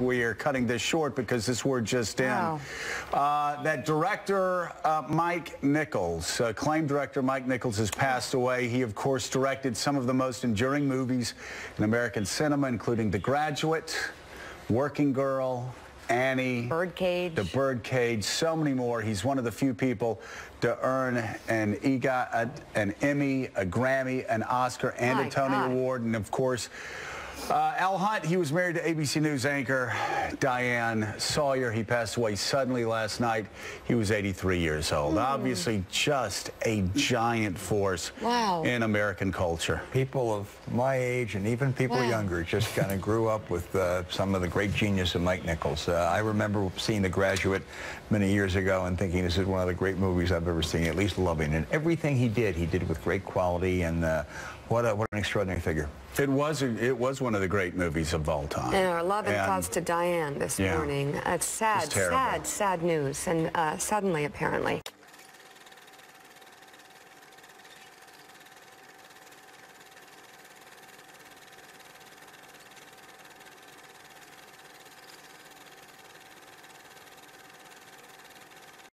We are cutting this short because this word just in. Wow. Uh, that director, uh, Mike Nichols, uh, acclaimed director Mike Nichols has passed away. He, of course, directed some of the most enduring movies in American cinema, including The Graduate, Working Girl, Annie, Birdcage. The Birdcage, so many more. He's one of the few people to earn an EGOT, an Emmy, a Grammy, an Oscar, and My a Tony God. Award, and of course, uh, Al Hunt, he was married to ABC News anchor Diane Sawyer. He passed away suddenly last night. He was 83 years old. Obviously, just a giant force Wow. in American culture. People of my age and even people Wow. younger just kind of grew up with uh, some of the great genius of Mike Nichols. Uh, I remember seeing The Graduate many years ago and thinking this is one of the great movies I've ever seen, at least loving it. Everything he did, he did with great quality and uh, what, a, what an extraordinary figure. It was it was one of the great movies of all time. And our love and, And- thoughts to Diane this Yeah. morning. It's sad, It's sad, sad news, and uh, suddenly, apparently.